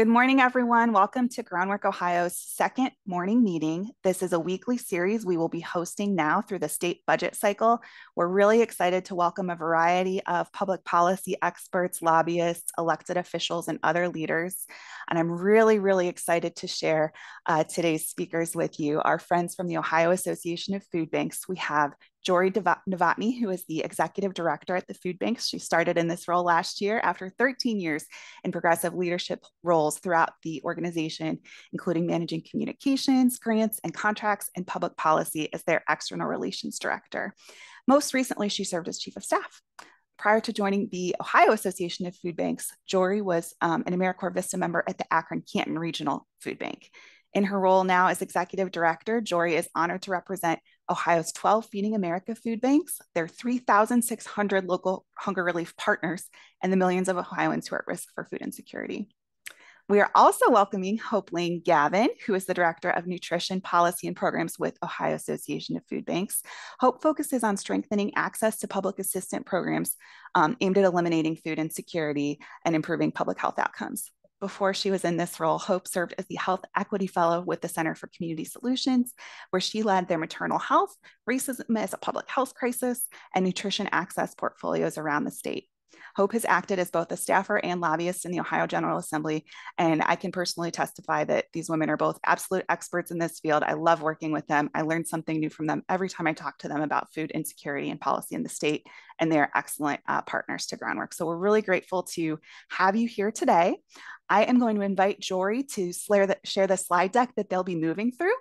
Good morning, everyone. Welcome to Groundwork Ohio's second morning meeting. This is a weekly series we will be hosting now through the state budget cycle. We're really excited to welcome a variety of public policy experts, lobbyists, elected officials, and other leaders. And I'm really, really excited to share uh, today's speakers with you, our friends from the Ohio Association of Food Banks. We have Joree Novotny, who is the executive director at the food banks. She started in this role last year after 13 years in progressive leadership roles throughout the organization, including managing communications, grants, and contracts and public policy as their external relations director. Most recently, she served as chief of staff. Prior to joining the Ohio Association of Food Banks, Joree was um, an AmeriCorps Vista member at the Akron Canton Regional Food Bank. In her role now as executive director, Joree is honored to represent Ohio's 12 Feeding America food banks, their 3,600 local hunger relief partners, and the millions of Ohioans who are at risk for food insecurity. We are also welcoming Hope Lane Gavin, who is the Director of Nutrition Policy and Programs with Ohio Association of Food Banks. Hope focuses on strengthening access to public assistance programs um, aimed at eliminating food insecurity and improving public health outcomes. Before she was in this role, Hope served as the Health Equity Fellow with the Center for Community Solutions, where she led their maternal health, racism as a public health crisis, and nutrition access portfolios around the state. Hope has acted as both a staffer and lobbyist in the Ohio General Assembly, and I can personally testify that these women are both absolute experts in this field. I love working with them. I learn something new from them every time I talk to them about food insecurity and policy in the state, and they're excellent uh, partners to Groundwork. So we're really grateful to have you here today. I am going to invite Joree to share the slide deck that they'll be moving through.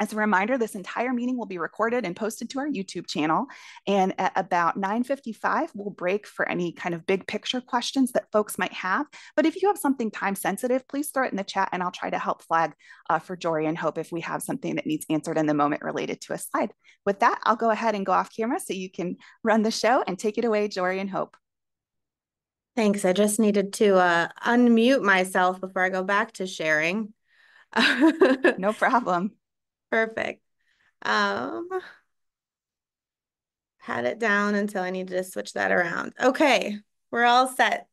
As a reminder, this entire meeting will be recorded and posted to our YouTube channel. And at about 9.55, we'll break for any kind of big picture questions that folks might have. But if you have something time sensitive, please throw it in the chat and I'll try to help flag uh, for Joree and Hope if we have something that needs answered in the moment related to a slide. With that, I'll go ahead and go off camera so you can run the show and take it away, Joree and Hope. Thanks. I just needed to uh, unmute myself before I go back to sharing. no problem. Perfect. Um, had it down until I needed to switch that around. Okay, we're all set.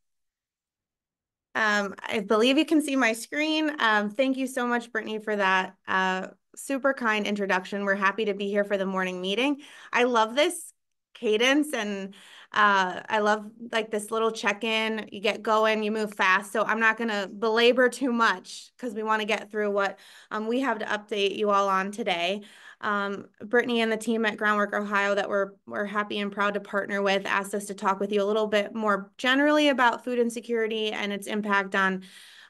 Um, I believe you can see my screen. Um, thank you so much, Brittany, for that uh, super kind introduction. We're happy to be here for the morning meeting. I love this cadence and uh, I love like this little check-in. You get going, you move fast. So I'm not going to belabor too much because we want to get through what um, we have to update you all on today. Um, Brittany and the team at Groundwork Ohio that we're, we're happy and proud to partner with asked us to talk with you a little bit more generally about food insecurity and its impact on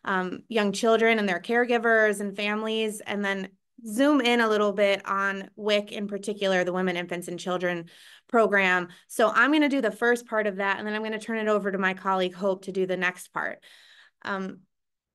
um, young children and their caregivers and families, and then zoom in a little bit on WIC in particular, the Women, Infants, and Children program. So I'm going to do the first part of that, and then I'm going to turn it over to my colleague Hope to do the next part. Um,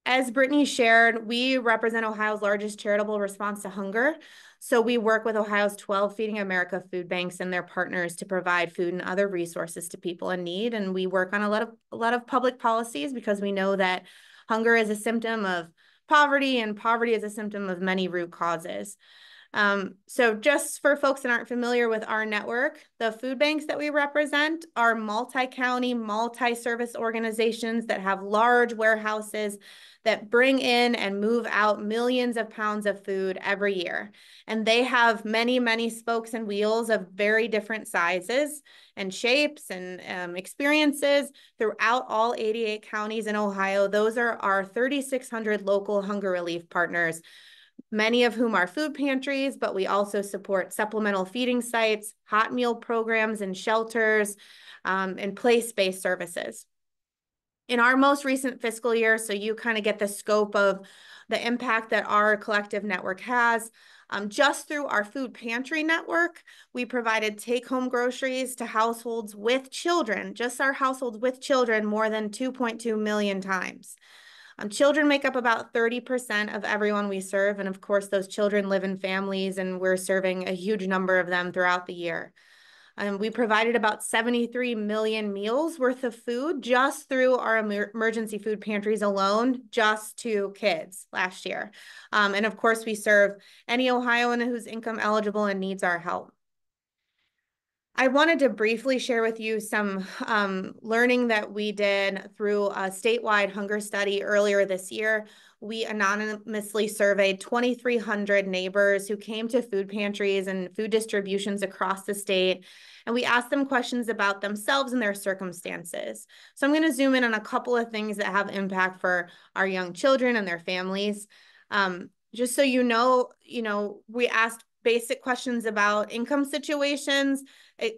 as Brittany shared, we represent Ohio's largest charitable response to hunger. So we work with Ohio's 12 Feeding America food banks and their partners to provide food and other resources to people in need. And we work on a lot of a lot of public policies because we know that hunger is a symptom of poverty and poverty is a symptom of many root causes. Um, so just for folks that aren't familiar with our network, the food banks that we represent are multi-county, multi-service organizations that have large warehouses that bring in and move out millions of pounds of food every year. And they have many, many spokes and wheels of very different sizes and shapes and um, experiences throughout all 88 counties in Ohio. Those are our 3,600 local hunger relief partners many of whom are food pantries, but we also support supplemental feeding sites, hot meal programs and shelters, um, and place-based services. In our most recent fiscal year, so you kind of get the scope of the impact that our collective network has, um, just through our food pantry network, we provided take home groceries to households with children, just our households with children, more than 2.2 million times. Um, children make up about 30% of everyone we serve. And of course, those children live in families, and we're serving a huge number of them throughout the year. Um, we provided about 73 million meals worth of food just through our emergency food pantries alone, just to kids last year. Um, and of course, we serve any Ohioan who's income eligible and needs our help. I wanted to briefly share with you some um, learning that we did through a statewide hunger study earlier this year. We anonymously surveyed 2,300 neighbors who came to food pantries and food distributions across the state. And we asked them questions about themselves and their circumstances. So I'm going to zoom in on a couple of things that have impact for our young children and their families. Um, just so you know, you know, we asked basic questions about income situations.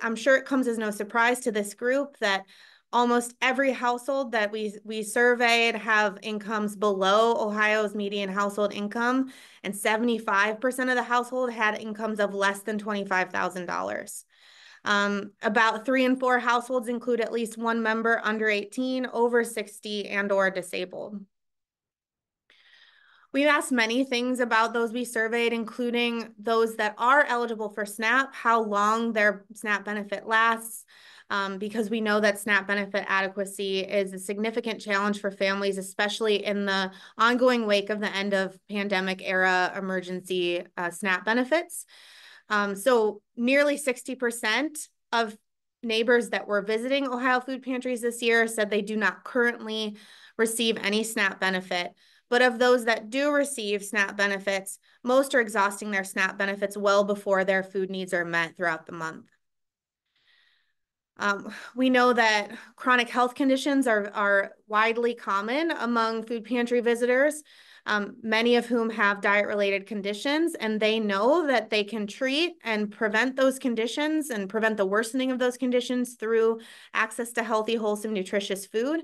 I'm sure it comes as no surprise to this group that almost every household that we we surveyed have incomes below Ohio's median household income and 75% of the household had incomes of less than $25,000. Um, about three and four households include at least one member under 18, over 60, and or disabled. We've asked many things about those we surveyed, including those that are eligible for SNAP, how long their SNAP benefit lasts, um, because we know that SNAP benefit adequacy is a significant challenge for families, especially in the ongoing wake of the end of pandemic era emergency uh, SNAP benefits. Um, so nearly 60% of neighbors that were visiting Ohio food pantries this year said they do not currently receive any SNAP benefit. But of those that do receive SNAP benefits, most are exhausting their SNAP benefits well before their food needs are met throughout the month. Um, we know that chronic health conditions are, are widely common among food pantry visitors, um, many of whom have diet related conditions, and they know that they can treat and prevent those conditions and prevent the worsening of those conditions through access to healthy, wholesome, nutritious food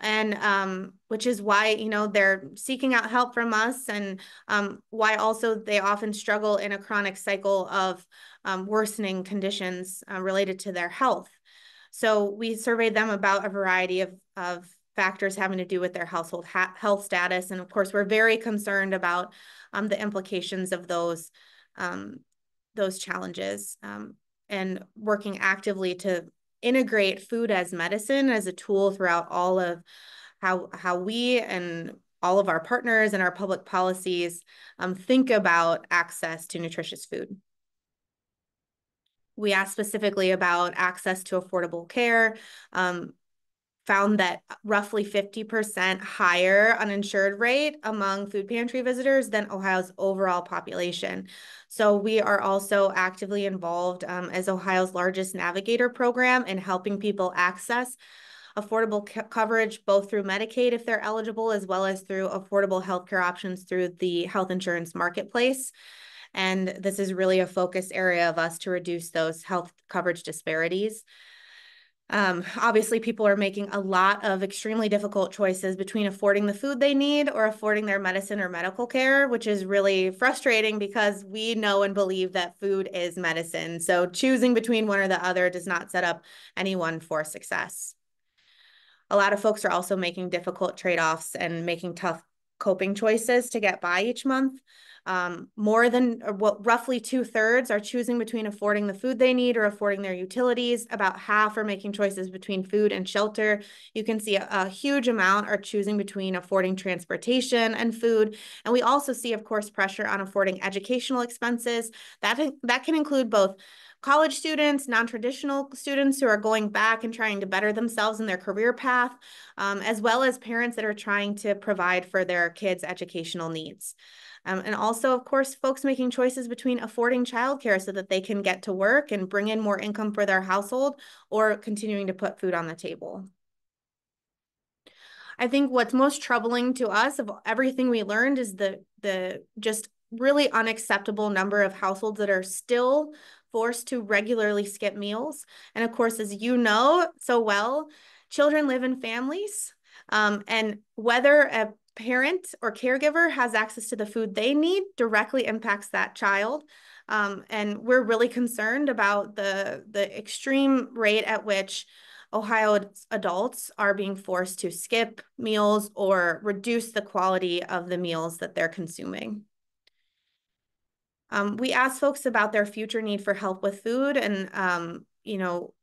and um, which is why you know they're seeking out help from us and um, why also they often struggle in a chronic cycle of um, worsening conditions uh, related to their health. So we surveyed them about a variety of, of factors having to do with their household health status. And of course we're very concerned about um, the implications of those um, those challenges um, and working actively to integrate food as medicine as a tool throughout all of how how we and all of our partners and our public policies um, think about access to nutritious food. We asked specifically about access to affordable care, um, found that roughly 50% higher uninsured rate among food pantry visitors than Ohio's overall population. So we are also actively involved um, as Ohio's largest navigator program in helping people access affordable coverage both through Medicaid if they're eligible, as well as through affordable healthcare options through the health insurance marketplace. And this is really a focus area of us to reduce those health coverage disparities. Um, obviously, people are making a lot of extremely difficult choices between affording the food they need or affording their medicine or medical care, which is really frustrating because we know and believe that food is medicine. So choosing between one or the other does not set up anyone for success. A lot of folks are also making difficult trade offs and making tough coping choices to get by each month. Um, more than what roughly two thirds are choosing between affording the food they need or affording their utilities. About half are making choices between food and shelter. You can see a, a huge amount are choosing between affording transportation and food. And we also see, of course, pressure on affording educational expenses. That, that can include both college students, non-traditional students who are going back and trying to better themselves in their career path, um, as well as parents that are trying to provide for their kids' educational needs. Um, and also, of course, folks making choices between affording childcare so that they can get to work and bring in more income for their household or continuing to put food on the table. I think what's most troubling to us of everything we learned is the the just really unacceptable number of households that are still forced to regularly skip meals. And of course, as you know so well, children live in families. Um, and whether a parent or caregiver has access to the food they need directly impacts that child. Um, and we're really concerned about the, the extreme rate at which Ohio adults are being forced to skip meals or reduce the quality of the meals that they're consuming. Um, we asked folks about their future need for help with food and, um, you know,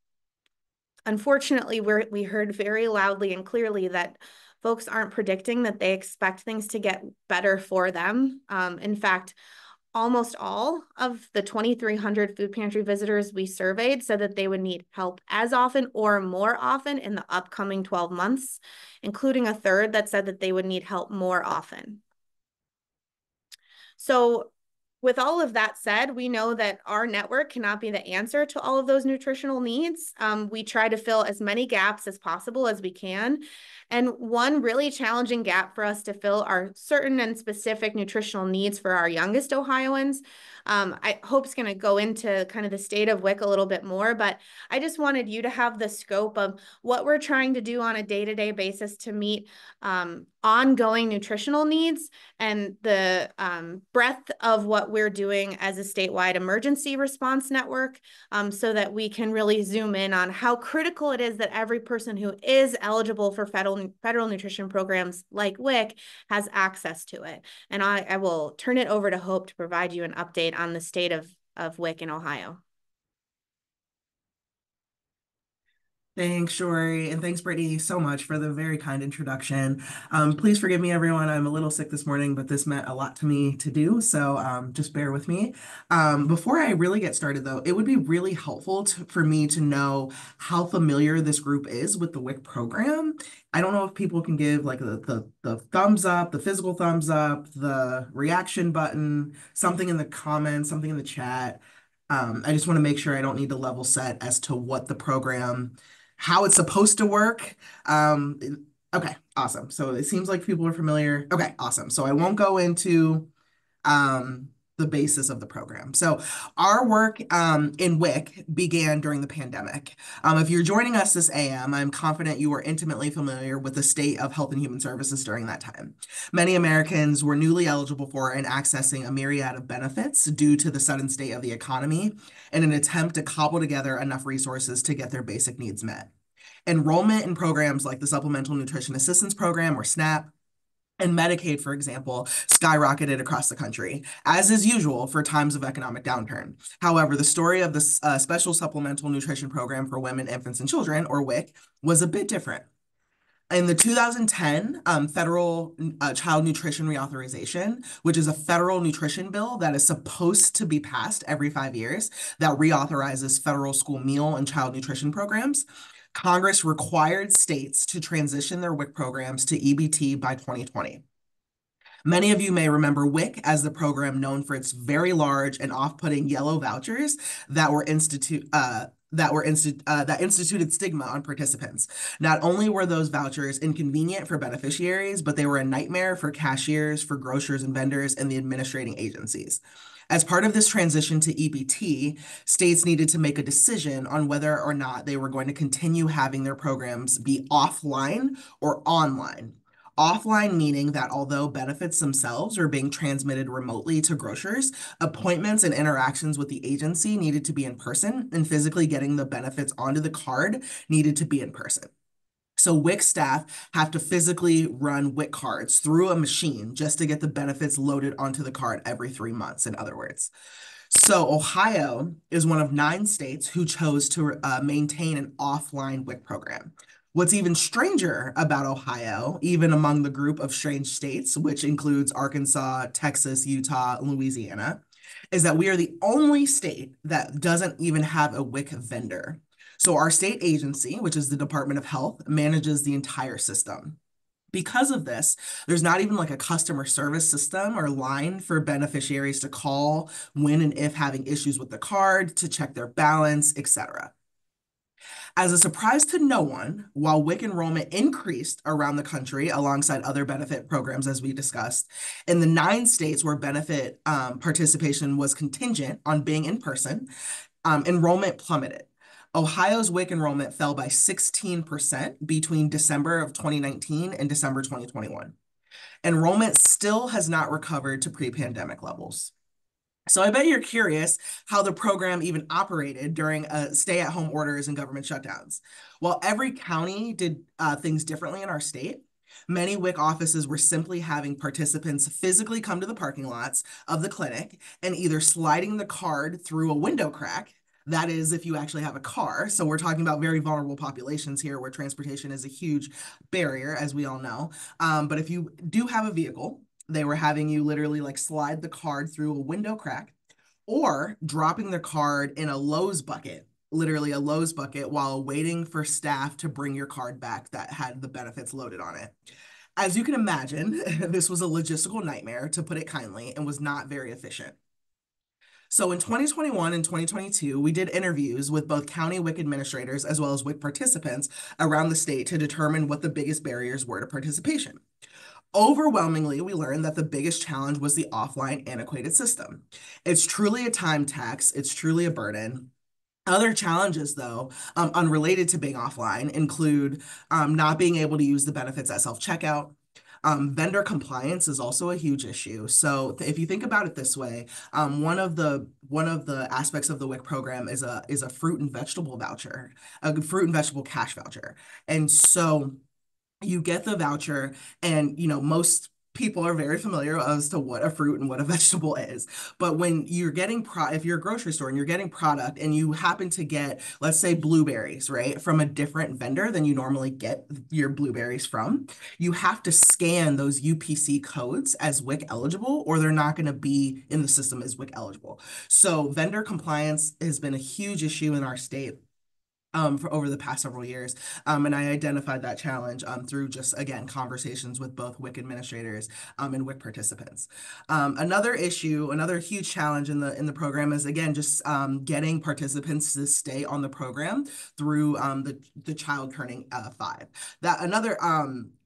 unfortunately, we we heard very loudly and clearly that folks aren't predicting that they expect things to get better for them. Um, in fact, almost all of the 2,300 food pantry visitors we surveyed said that they would need help as often or more often in the upcoming 12 months, including a third that said that they would need help more often. So with all of that said, we know that our network cannot be the answer to all of those nutritional needs. Um, we try to fill as many gaps as possible as we can. And one really challenging gap for us to fill are certain and specific nutritional needs for our youngest Ohioans. Um, I Hope's going to go into kind of the state of WIC a little bit more, but I just wanted you to have the scope of what we're trying to do on a day-to-day basis to meet um, ongoing nutritional needs and the um, breadth of what we're doing as a statewide emergency response network um, so that we can really zoom in on how critical it is that every person who is eligible for federal, federal nutrition programs like WIC has access to it. And I, I will turn it over to Hope to provide you an update on the state of, of WIC in Ohio. Thanks, Joree, and thanks, Brittany, so much for the very kind introduction. Um, please forgive me, everyone. I'm a little sick this morning, but this meant a lot to me to do, so um, just bear with me. Um, before I really get started, though, it would be really helpful to, for me to know how familiar this group is with the WIC program. I don't know if people can give like the, the, the thumbs up, the physical thumbs up, the reaction button, something in the comments, something in the chat. Um, I just want to make sure I don't need to level set as to what the program how it's supposed to work. Um, okay, awesome. So it seems like people are familiar. Okay, awesome. So I won't go into um, the basis of the program. So our work um, in WIC began during the pandemic. Um, if you're joining us this AM, I'm confident you are intimately familiar with the state of health and human services during that time. Many Americans were newly eligible for and accessing a myriad of benefits due to the sudden state of the economy in an attempt to cobble together enough resources to get their basic needs met. Enrollment in programs like the Supplemental Nutrition Assistance Program or SNAP and Medicaid, for example, skyrocketed across the country, as is usual for times of economic downturn. However, the story of the uh, Special Supplemental Nutrition Program for Women, Infants, and Children, or WIC, was a bit different. In the 2010 um, Federal uh, Child Nutrition Reauthorization, which is a federal nutrition bill that is supposed to be passed every five years, that reauthorizes federal school meal and child nutrition programs, Congress required states to transition their WIC programs to EBT by 2020. Many of you may remember WIC as the program known for its very large and off-putting yellow vouchers that were institute uh, that were insti uh, that instituted stigma on participants. Not only were those vouchers inconvenient for beneficiaries, but they were a nightmare for cashiers, for grocers and vendors, and the administrating agencies. As part of this transition to EBT, states needed to make a decision on whether or not they were going to continue having their programs be offline or online. Offline meaning that although benefits themselves are being transmitted remotely to grocers, appointments and interactions with the agency needed to be in person, and physically getting the benefits onto the card needed to be in person. So WIC staff have to physically run WIC cards through a machine just to get the benefits loaded onto the card every three months, in other words. So Ohio is one of nine states who chose to uh, maintain an offline WIC program. What's even stranger about Ohio, even among the group of strange states, which includes Arkansas, Texas, Utah, Louisiana, is that we are the only state that doesn't even have a WIC vendor. So our state agency, which is the Department of Health, manages the entire system. Because of this, there's not even like a customer service system or line for beneficiaries to call when and if having issues with the card, to check their balance, etc. As a surprise to no one, while WIC enrollment increased around the country alongside other benefit programs, as we discussed, in the nine states where benefit um, participation was contingent on being in person, um, enrollment plummeted. Ohio's WIC enrollment fell by 16% between December of 2019 and December 2021. Enrollment still has not recovered to pre-pandemic levels. So I bet you're curious how the program even operated during uh, stay-at-home orders and government shutdowns. While every county did uh, things differently in our state, many WIC offices were simply having participants physically come to the parking lots of the clinic and either sliding the card through a window crack that is if you actually have a car. So we're talking about very vulnerable populations here where transportation is a huge barrier, as we all know. Um, but if you do have a vehicle, They were having you literally like slide the card through a window crack or dropping the card in a Lowe's bucket, literally a Lowe's bucket, while waiting for staff to bring your card back that had the benefits loaded on it. As you can imagine, this was a logistical nightmare, to put it kindly, and was not very efficient. So in 2021 and 2022, we did interviews with both county WIC administrators as well as WIC participants around the state to determine what the biggest barriers were to participation. Overwhelmingly, we learned that the biggest challenge was the offline antiquated system. It's truly a time tax, it's truly a burden. Other challenges, though, um, unrelated to being offline, include um, not being able to use the benefits at self checkout, um, vendor compliance is also a huge issue. So if you think about it this way, um, one of the one of the aspects of the WIC program is a is a fruit and vegetable voucher, a fruit and vegetable cash voucher, and so you get the voucher, and you know most people are very familiar as to what a fruit and what a vegetable is. But when you're getting pro if you're a grocery store and you're getting product and you happen to get, let's say blueberries, right, from a different vendor than you normally get your blueberries from, you have to scan those UPC codes as WIC eligible or they're not going to be in the system as WIC eligible. So vendor compliance has been a huge issue in our state um, for over the past several years. Um, and I identified that challenge um, through just, again, conversations with both WIC administrators um, and WIC participants. Um, another issue, another huge challenge in the in the program is, again, just um, getting participants to stay on the program through the, the child turning uh, five. That another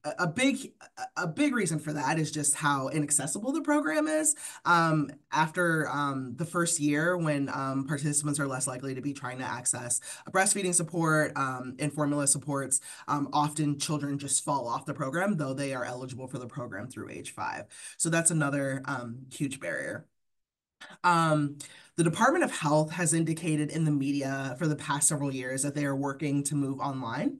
a big a big reason for that is just how inaccessible the program is. Um, after um, the first year, when um, participants are less likely to be trying to access breastfeeding support um, and formula supports, um, often children just fall off the program, though they are eligible for the program through age five. So that's another um, huge barrier. The Department of Health has indicated in the media for the past several years that they are working to move online.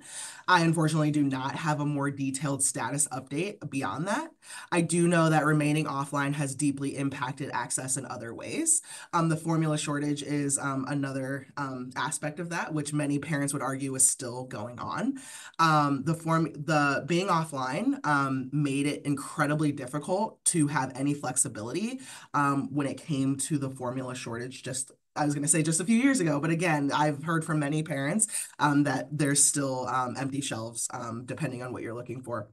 I unfortunately do not have a more detailed status update beyond that. I do know that remaining offline has deeply impacted access in other ways. Um, the formula shortage is um, another um, aspect of that, which many parents would argue is still going on. Um, the form, the being offline um, made it incredibly difficult to have any flexibility um, when it came to the formula shortage just I was going to say just a few years ago, but again, I've heard from many parents um, that there's still um, empty shelves um, depending on what you're looking for,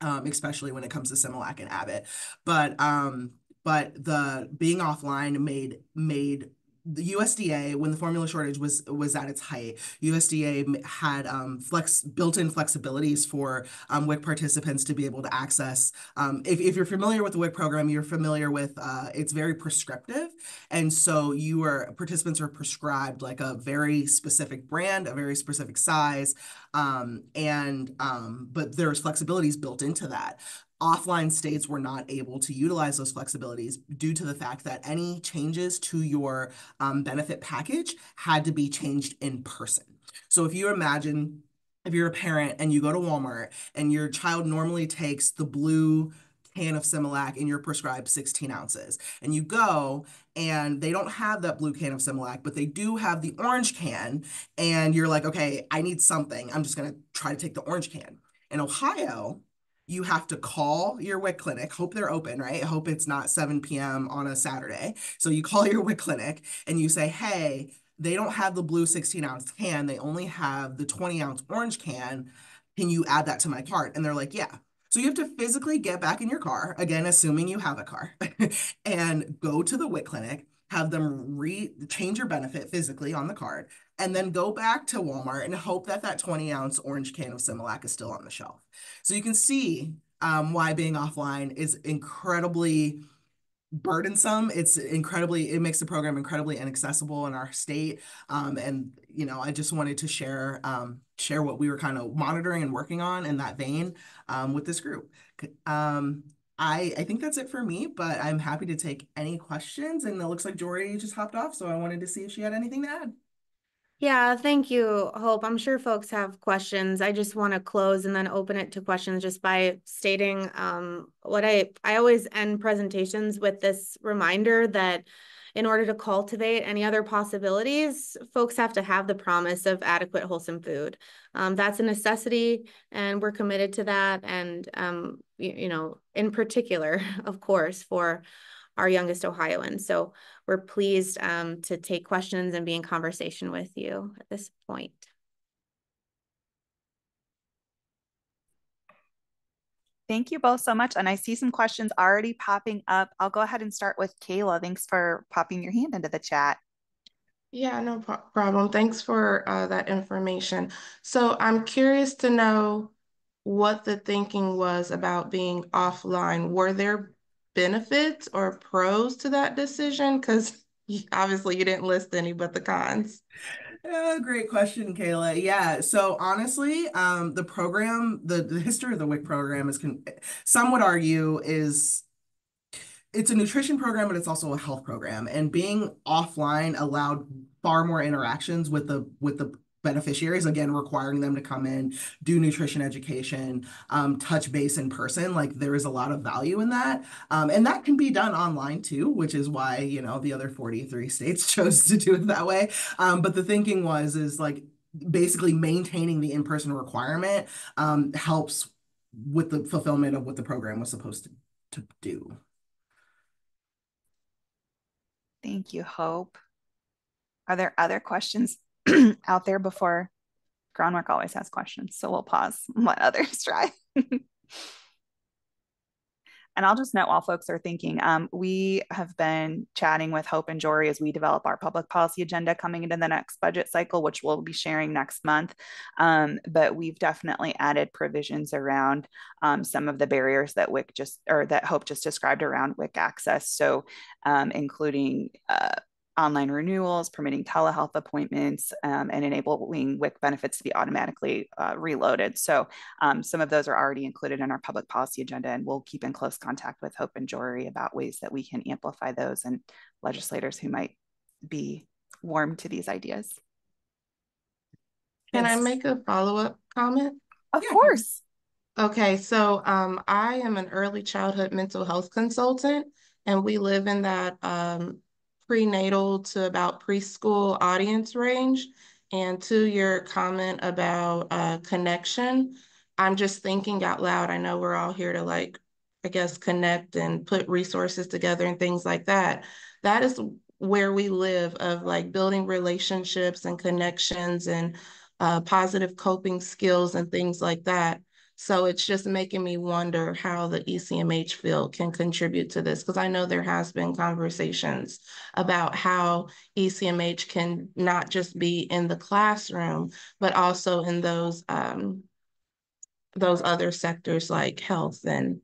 um, especially when it comes to Similac and Abbott. But um, but the being offline made made the USDA, when the formula shortage was was at its height, USDA had um, flex built-in flexibilities for um, WIC participants to be able to access. Um, if, if you're familiar with the WIC program, you're familiar with uh, it's very prescriptive, and so you are participants are prescribed like a very specific brand, a very specific size, um, and um, but there's flexibilities built into that offline states were not able to utilize those flexibilities due to the fact that any changes to your um, benefit package had to be changed in person. So if you imagine if you're a parent and you go to Walmart and your child normally takes the blue can of Similac and you're prescribed 16 ounces. And you go and they don't have that blue can of Similac, but they do have the orange can. And you're like, okay, I need something. I'm just going to try to take the orange can. In Ohio, you have to call your WIC clinic, hope they're open, right? Hope it's not 7 p.m. on a Saturday. So you call your WIC clinic and you say, hey, they don't have the blue 16 ounce can. They only have the 20 ounce orange can. Can you add that to my cart? And they're like, yeah. So you have to physically get back in your car, again, assuming you have a car, and go to the WIC clinic, have them re change your benefit physically on the card, and then go back to Walmart and hope that that 20 ounce orange can of Similac is still on the shelf. So you can see um, why being offline is incredibly burdensome. It's incredibly, it makes the program incredibly inaccessible in our state. Um, and, you know, I just wanted to share, um, share what we were kind of monitoring and working on in that vein um, with this group. Um, I, I think that's it for me, but I'm happy to take any questions. And it looks like Joree just hopped off, so I wanted to see if she had anything to add. Yeah, thank you, Hope. I'm sure folks have questions. I just want to close and then open it to questions just by stating um, what I I always end presentations with this reminder that in order to cultivate any other possibilities, folks have to have the promise of adequate, wholesome food. Um, that's a necessity, and we're committed to that. And um, you, you know, in particular, of course, for our youngest Ohioan. So we're pleased um, to take questions and be in conversation with you at this point. Thank you both so much. And I see some questions already popping up. I'll go ahead and start with Kayla. Thanks for popping your hand into the chat. Yeah, no problem. Thanks for uh, that information. So I'm curious to know what the thinking was about being offline. Were there benefits or pros to that decision? Because obviously you didn't list any but the cons. Yeah, great question, Kayla. Yeah, so honestly, um, the program, the, the history of the WIC program is, con some would argue, is it's a nutrition program, but it's also a health program. And being offline allowed far more interactions with the with the beneficiaries again requiring them to come in do nutrition education um, touch base in person like there is a lot of value in that. Um, and that can be done online too which is why you know the other 43 states chose to do it that way. Um, but the thinking was is like basically maintaining the in-person requirement um, helps with the fulfillment of what the program was supposed to, to do. Thank you hope. Are there other questions out there before groundwork always has questions. So we'll pause and let others try. And I'll just note while folks are thinking, um, we have been chatting with Hope and Joree as we develop our public policy agenda coming into the next budget cycle, which we'll be sharing next month. Um, but we've definitely added provisions around um, some of the barriers that WIC just or that Hope just described around WIC access. So, um, including uh, online renewals, permitting telehealth appointments, um, and enabling WIC benefits to be automatically uh, reloaded. So um, some of those are already included in our public policy agenda, and we'll keep in close contact with Hope and Joree about ways that we can amplify those and legislators who might be warm to these ideas. Can yes. I make a follow-up comment? Of yeah. course. Okay, so um, I am an early childhood mental health consultant, and we live in that um, prenatal to about preschool audience range. And to your comment about uh, connection, I'm just thinking out loud. I know we're all here to like, I guess, connect and put resources together and things like that. That is where we live of like building relationships and connections and uh, positive coping skills and things like that. So it's just making me wonder how the ECMH field can contribute to this, because I know there has been conversations about how ECMH can not just be in the classroom, but also in those um, those other sectors like health and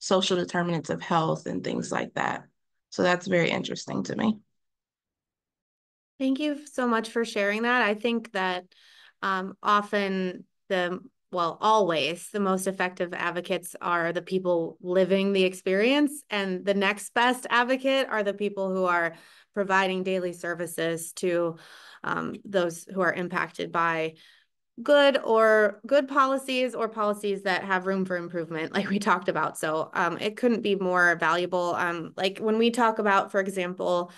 social determinants of health and things like that. So that's very interesting to me. Thank you so much for sharing that. I think that um, often the well, always the most effective advocates are the people living the experience, and the next best advocate are the people who are providing daily services to um, those who are impacted by good or good policies or policies that have room for improvement like we talked about. So um, it couldn't be more valuable. Um, like when we talk about for example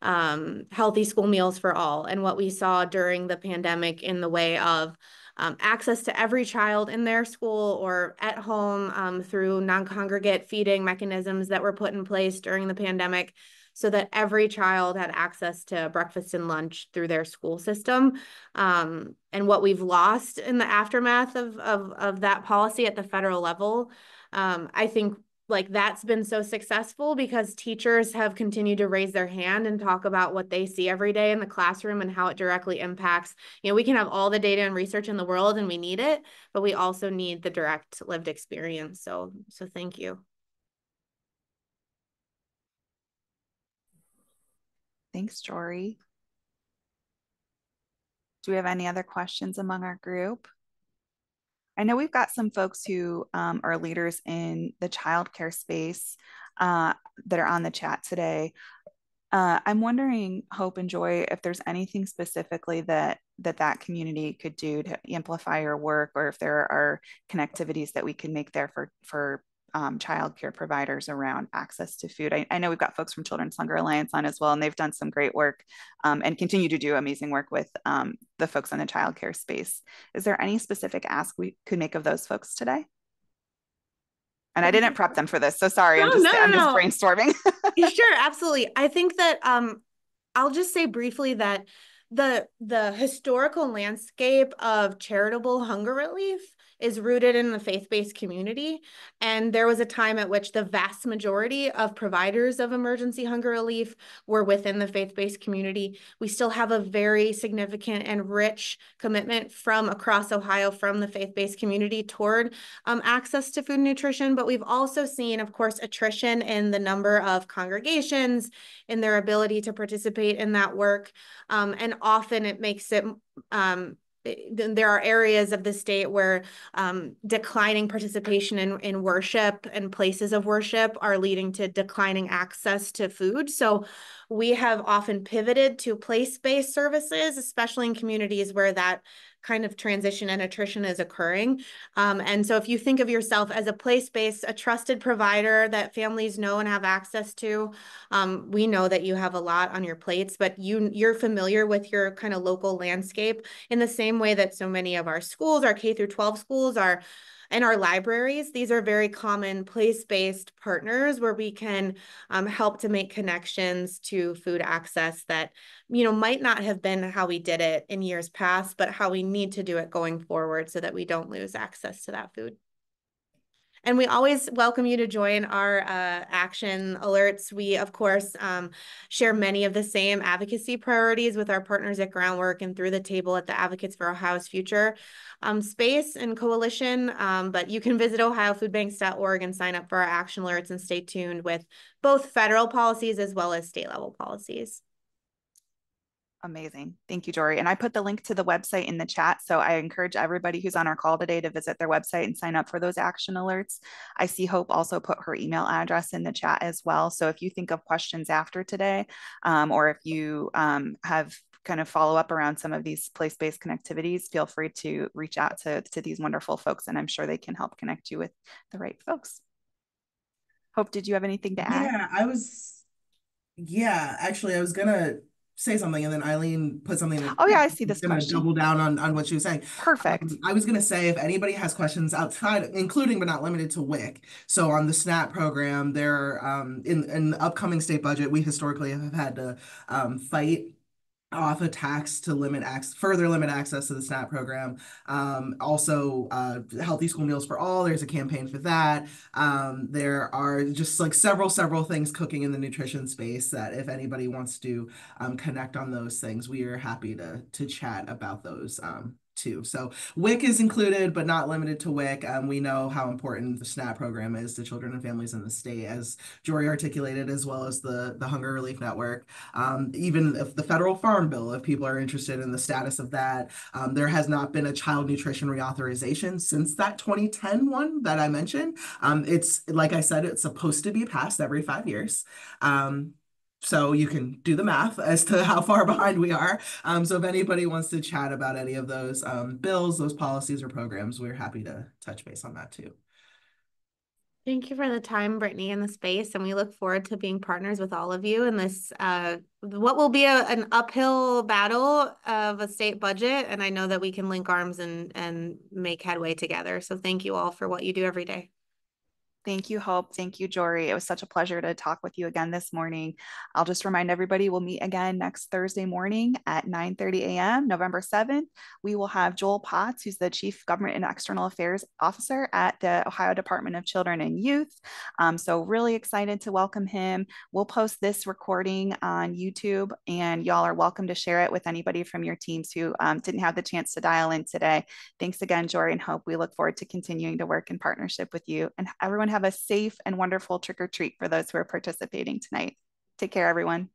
um, healthy school meals for all and what we saw during the pandemic in the way of um, access to every child in their school or at home um, through non-congregate feeding mechanisms that were put in place during the pandemic so that every child had access to breakfast and lunch through their school system. Um, and what we've lost in the aftermath of, of, of that policy at the federal level, um, I think like that's been so successful because teachers have continued to raise their hand and talk about what they see every day in the classroom and how it directly impacts you know we can have all the data and research in the world and we need it but we also need the direct lived experience. So so thank you. Thanks Joree. Do we have any other questions among our group I know we've got some folks who um, are leaders in the childcare space uh, that are on the chat today. Uh, I'm wondering, Hope and Joy, if there's anything specifically that that that community could do to amplify your work or if there are connectivities that we can make there for for um, childcare providers around access to food. I, I, know we've got folks from Children's Hunger Alliance on as well, and they've done some great work um, and continue to do amazing work with um, the folks in the childcare space. Is there any specific ask we could make of those folks today? And I didn't prep them for this, so sorry. No, I'm just no, I'm no. just brainstorming. sure, absolutely. I think that um, I'll just say briefly that the the historical landscape of charitable hunger relief is rooted in the faith-based community. And there was a time at which the vast majority of providers of emergency hunger relief were within the faith-based community. We still have a very significant and rich commitment from across ohio from the faith-based community toward um, access to food nutrition. But we've also seen of course attrition in the number of congregations in their ability to participate in that work. Um, and often it makes it um, there are areas of the state where um, declining participation in, in worship and places of worship are leading to declining access to food. So we have often pivoted to place-based services, especially in communities where that kind of transition and attrition is occurring. Um, and so if you think of yourself as a place-based, a trusted provider that families know and have access to, um, we know that you have a lot on your plates, but you, you're familiar with your kind of local landscape in the same way that so many of our schools, our K through 12 schools are and our libraries, these are very common place-based partners where we can um, help to make connections to food access that, you know, might not have been how we did it in years past, but how we need to do it going forward so that we don't lose access to that food. And we always welcome you to join our uh, action alerts. We, of course, um, share many of the same advocacy priorities with our partners at Groundwork and through the table at the Advocates for Ohio's Future um, space and coalition. Um, but you can visit ohiofoodbanks.org and sign up for our action alerts and stay tuned with both federal policies as well as state level policies. Amazing. Thank you, Joree. And I put the link to the website in the chat. So I encourage everybody who's on our call today to visit their website and sign up for those action alerts. I see Hope also put her email address in the chat as well. So if you think of questions after today, um, or if you um, have kind of follow up around some of these place-based connectivities, feel free to reach out to, to these wonderful folks and I'm sure they can help connect you with the right folks. Hope, did you have anything to add? Yeah, I was, yeah, actually I was gonna say something and then Eileen put something. Oh yeah, I see this question. Double down on, on what she was saying. Perfect. Um, I was gonna say if anybody has questions outside, including but not limited to WIC. So on the SNAP program, there um in in the upcoming state budget, we historically have had to um fight off a tax to limit access, further limit access to the SNAP program. Um, also, uh, Healthy School Meals for All, there's a campaign for that. Um, there are just like several, several things cooking in the nutrition space that if anybody wants to um, connect on those things, we are happy to, to chat about those um, too. So WIC is included, but not limited to WIC. Um, we know how important the SNAP program is to children and families in the state, as Joree articulated, as well as the, the Hunger Relief Network. Um, even if the federal farm bill, if people are interested in the status of that, um, there has not been a child nutrition reauthorization since that 2010 one that I mentioned. Um, it's, like I said, it's supposed to be passed every five years. So you can do the math as to how far behind we are. Um, so if anybody wants to chat about any of those um, bills, those policies or programs, we're happy to touch base on that too. Thank you for the time, Brittany, in the space, and we look forward to being partners with all of you in this, uh, what will be a, an uphill battle of a state budget. And I know that we can link arms and, and make headway together. So thank you all for what you do every day. Thank you, Hope. Thank you, Joree. It was such a pleasure to talk with you again this morning. I'll just remind everybody we'll meet again next Thursday morning at 9 30 a.m., November 7th. We will have Joel Potts, who's the Chief Government and External Affairs Officer at the Ohio Department of Children and Youth. Um, so, really excited to welcome him. We'll post this recording on YouTube, and y'all are welcome to share it with anybody from your teams who um, didn't have the chance to dial in today. Thanks again, Joree and Hope. We look forward to continuing to work in partnership with you. And everyone have a safe and wonderful trick or treat for those who are participating tonight. Take care, everyone.